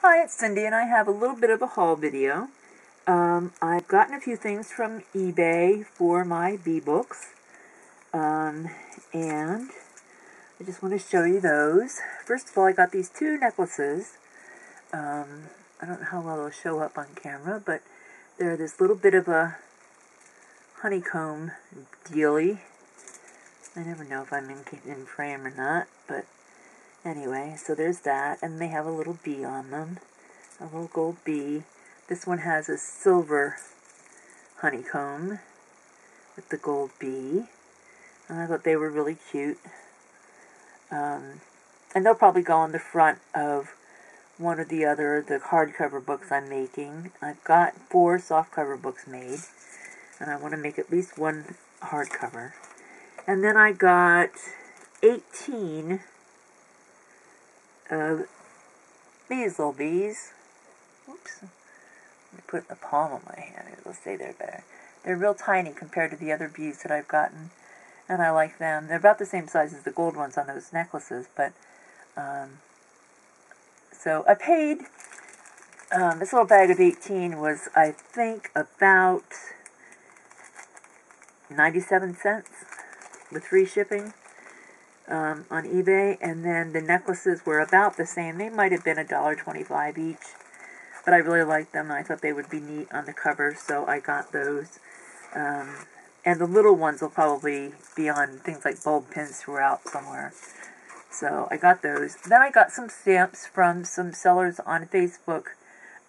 Hi, it's Cindy, and I have a little bit of a haul video. Um, I've gotten a few things from eBay for my bee books, um, and I just want to show you those. First of all, I got these two necklaces. Um, I don't know how well they'll show up on camera, but they're this little bit of a honeycomb dealy. I never know if I'm in, in frame or not, but Anyway, so there's that, and they have a little bee on them, a little gold bee. This one has a silver honeycomb with the gold bee. And I thought they were really cute. Um, and they'll probably go on the front of one or the other the hardcover books I'm making. I've got four softcover books made, and I want to make at least one hardcover. And then I got 18 uh, these little bees. Oops. Let me put the palm of my hand. It'll stay there better. They're real tiny compared to the other bees that I've gotten, and I like them. They're about the same size as the gold ones on those necklaces, but um, so I paid. Um, this little bag of 18 was, I think, about 97 cents with free shipping um, on eBay, and then the necklaces were about the same. They might have been a dollar twenty-five each, but I really liked them. I thought they would be neat on the cover, so I got those. Um, and the little ones will probably be on things like bulb pins throughout somewhere. So I got those. Then I got some stamps from some sellers on Facebook,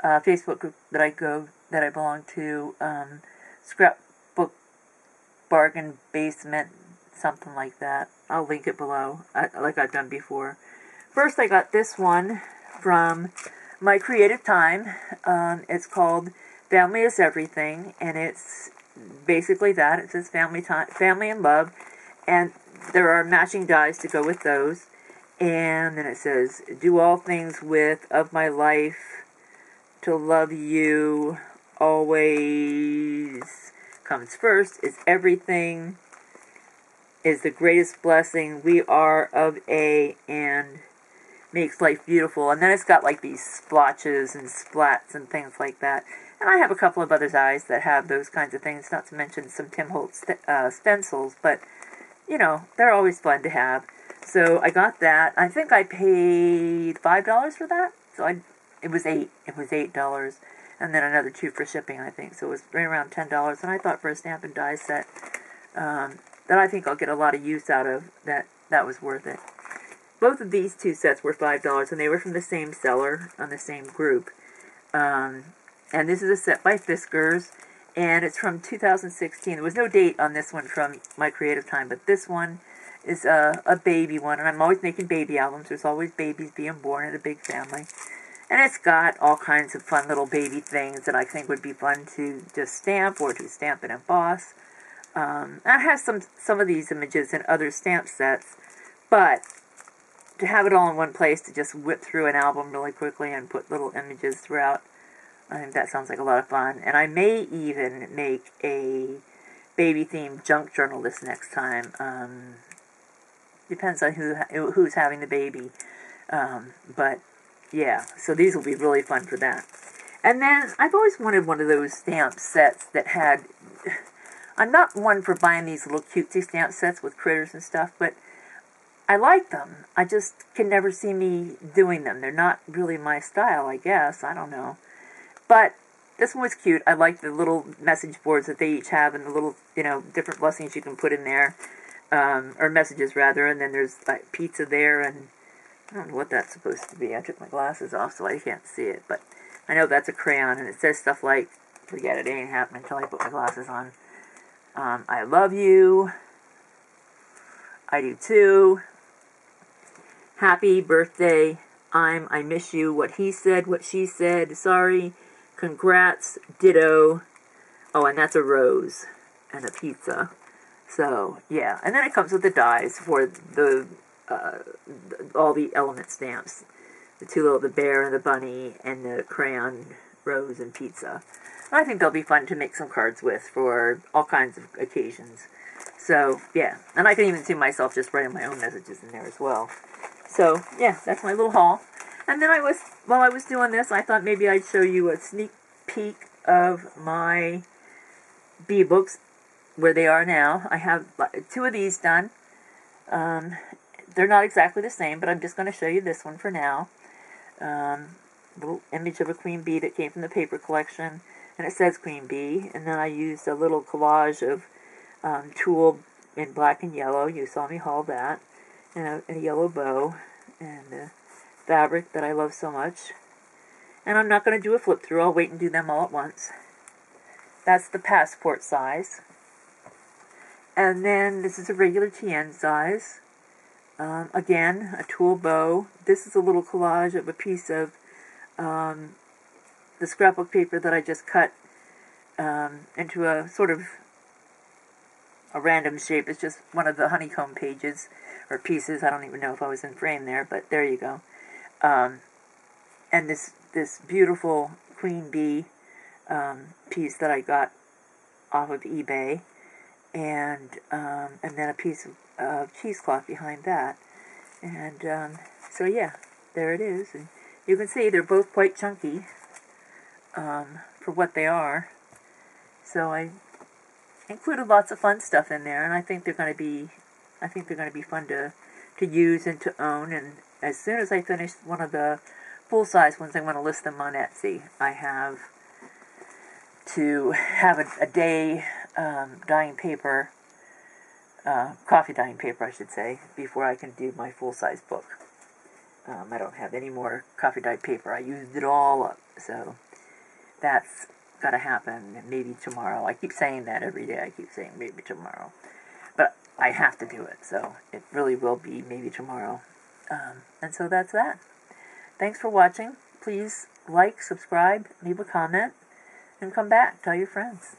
uh, Facebook group that I go that I belong to, um, Scrapbook Bargain Basement something like that. I'll link it below, like I've done before. First, I got this one from My Creative Time. Um, it's called Family is Everything, and it's basically that. It says family time, family and love, and there are matching dies to go with those. And then it says, do all things with of my life to love you always comes first. is everything is the greatest blessing. We are of A and makes life beautiful. And then it's got like these splotches and splats and things like that. And I have a couple of other eyes that have those kinds of things, not to mention some Tim Holtz st- uh, stencils, but you know, they're always fun to have. So I got that. I think I paid $5 for that. So I it was 8. It was $8 and then another 2 for shipping, I think. So it was right around $10 and I thought for a stamp and die set um, that I think I'll get a lot of use out of, that that was worth it. Both of these two sets were $5, and they were from the same seller on the same group. Um, and this is a set by Fiskars, and it's from 2016. There was no date on this one from my creative time, but this one is a, a baby one, and I'm always making baby albums. There's always babies being born in a big family. And it's got all kinds of fun little baby things that I think would be fun to just stamp or to stamp and emboss. Um, I have some some of these images in other stamp sets, but to have it all in one place to just whip through an album really quickly and put little images throughout, I think that sounds like a lot of fun. And I may even make a baby themed junk journal this next time. Um, depends on who who's having the baby, um, but yeah. So these will be really fun for that. And then I've always wanted one of those stamp sets that had I'm not one for buying these little cutesy stamp sets with critters and stuff, but I like them. I just can never see me doing them. They're not really my style, I guess. I don't know. But this one was cute. I like the little message boards that they each have and the little, you know, different blessings you can put in there. Um, or messages, rather. And then there's like pizza there and I don't know what that's supposed to be. I took my glasses off so I can't see it. But I know that's a crayon and it says stuff like, forget it, it ain't happening until I put my glasses on. Um, I love you. I do too. Happy birthday. I'm I miss you. What he said, what she said. Sorry. Congrats. Ditto. Oh, and that's a rose and a pizza. So, yeah. And then it comes with the dies for the uh, all the element stamps. The two little, the bear and the bunny, and the crayon rose and pizza. I think they'll be fun to make some cards with for all kinds of occasions. So, yeah. And I can even see myself just writing my own messages in there as well. So, yeah, that's my little haul. And then I was, while I was doing this, I thought maybe I'd show you a sneak peek of my bee books, where they are now. I have two of these done. Um, they're not exactly the same, but I'm just going to show you this one for now. Um, little image of a queen bee that came from the paper collection, and it says queen bee. And then I used a little collage of um, tulle in black and yellow. You saw me haul that, and a, a yellow bow, and the fabric that I love so much. And I'm not going to do a flip through. I'll wait and do them all at once. That's the passport size. And then this is a regular TN size. Um, again, a tulle bow. This is a little collage of a piece of um, the scrapbook paper that I just cut um, into a sort of a random shape. It's just one of the honeycomb pages or pieces. I don't even know if I was in frame there, but there you go. Um, and this this beautiful queen bee um, piece that I got off of eBay, and um, and then a piece of cheesecloth behind that. And um, so yeah, there it is. And you can see they're both quite chunky um, for what they are. So I included lots of fun stuff in there, and I think they're going to be, I think they're going to be fun to to use and to own. And as soon as I finish one of the full size ones, I want to list them on Etsy. I have to have a, a day um, dyeing paper uh, coffee dyeing paper, I should say, before I can do my full-size book. Um, I don't have any more coffee dyed paper. I used it all up, so that's got to happen maybe tomorrow. I keep saying that every day. I keep saying maybe tomorrow. But I have to do it, so it really will be maybe tomorrow. Um, and so that's that. Thanks for watching. Please like, subscribe, leave a comment, and come back. Tell your friends.